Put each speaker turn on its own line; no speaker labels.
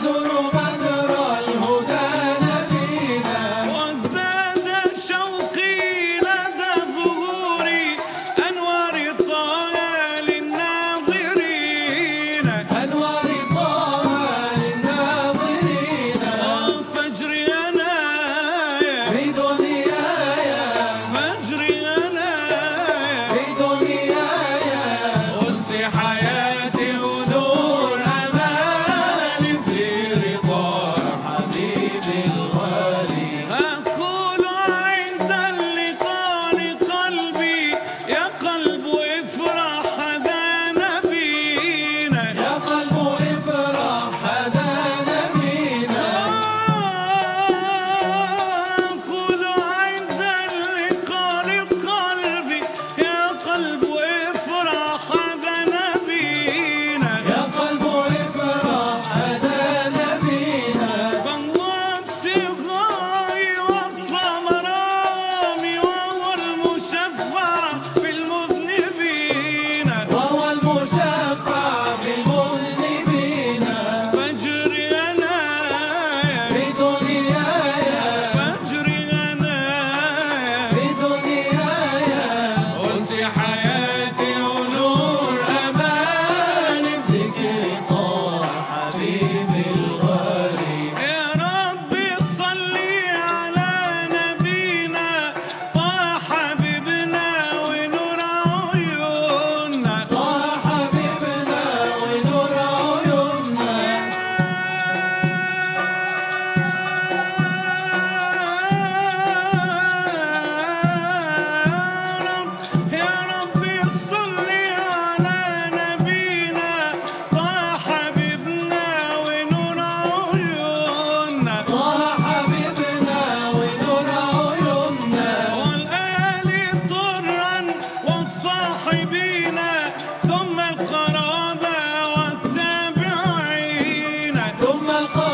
نبينا ثم